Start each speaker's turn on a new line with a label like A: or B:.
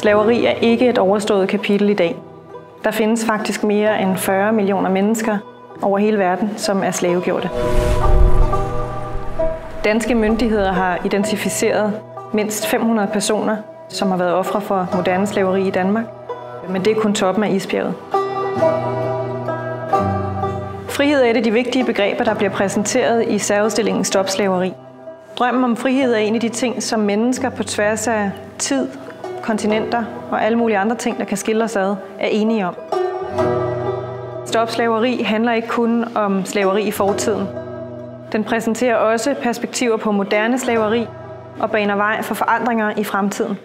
A: Slaveri er ikke et overstået kapitel i dag. Der findes faktisk mere end 40 millioner mennesker over hele verden, som er slavegjorte. Danske myndigheder har identificeret mindst 500 personer, som har været ofre for moderne slaveri i Danmark. Men det er kun toppen af isbjerget. Frihed er et af de vigtige begreber, der bliver præsenteret i særudstillingen Stop Slaveri. Drømmen om frihed er en af de ting, som mennesker på tværs af tid, kontinenter og alle mulige andre ting, der kan skille os ad, er enige om. Stop Slaveri handler ikke kun om slaveri i fortiden. Den præsenterer også perspektiver på moderne slaveri og baner vej for forandringer i fremtiden.